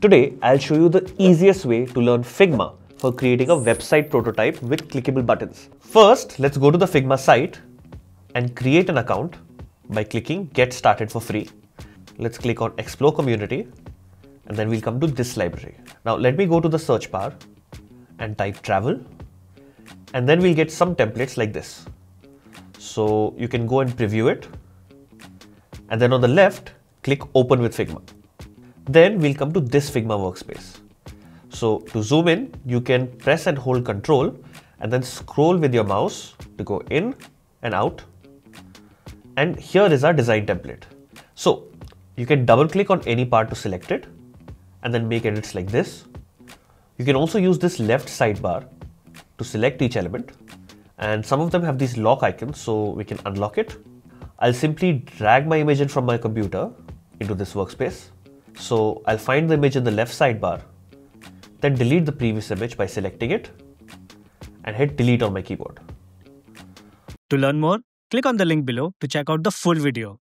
Today, I'll show you the easiest way to learn Figma for creating a website prototype with clickable buttons. First, let's go to the Figma site and create an account by clicking Get Started for free. Let's click on Explore Community and then we'll come to this library. Now let me go to the search bar and type travel and then we'll get some templates like this. So you can go and preview it and then on the left, click open with Figma. Then we'll come to this Figma workspace. So to zoom in, you can press and hold control and then scroll with your mouse to go in and out. And here is our design template. So you can double click on any part to select it and then make edits like this. You can also use this left sidebar to select each element and some of them have these lock icons so we can unlock it. I'll simply drag my image in from my computer into this workspace so I'll find the image in the left sidebar, then delete the previous image by selecting it and hit delete on my keyboard. To learn more, click on the link below to check out the full video.